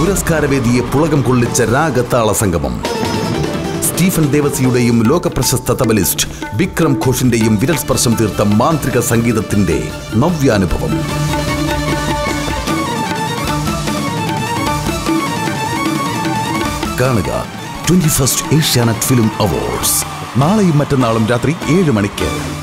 പുരസ്കാരവേദിയെ പുളകം കൊള്ളിച്ച രാഗതാള സംഗമം. സ്റ്റീഫൻ ദേവസിയുടെയും ലോകപ്രശസ്ത തബലിസ്റ്റ് വിക്രം ഘോഷിന്റെയും വിരൽ സ്പർശം തീർത്ത മാന്ത്രിക സംഗീതത്തിന്റെ നവ്യാനുഭവം. കാണുക twenty first Asianet film awards. നാളെയും മറ്റന്നാളും രാത്രി ഏഴ് മണിക്ക്.